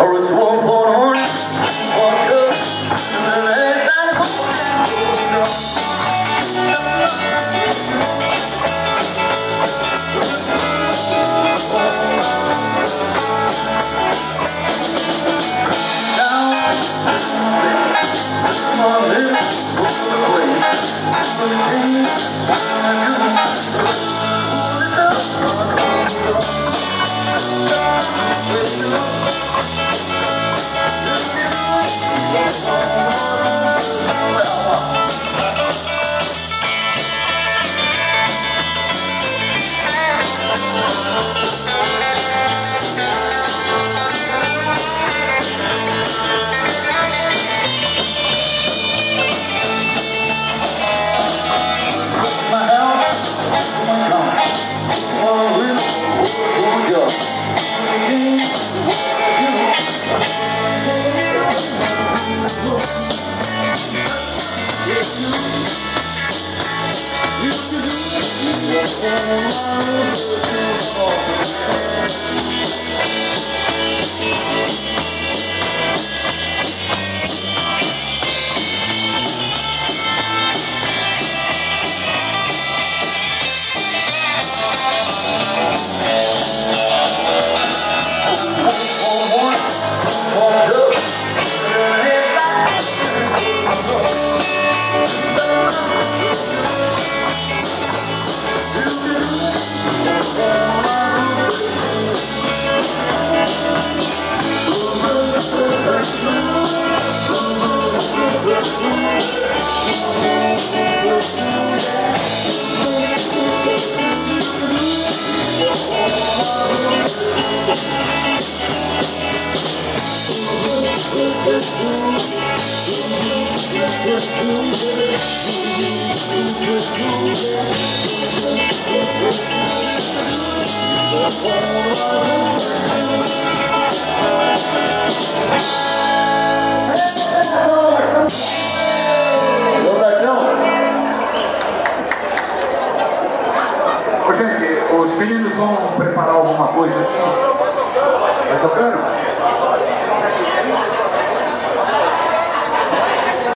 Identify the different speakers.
Speaker 1: or is one. Thank you. Gente, os meninos vão preparar alguma coisa aqui. Vai tocando?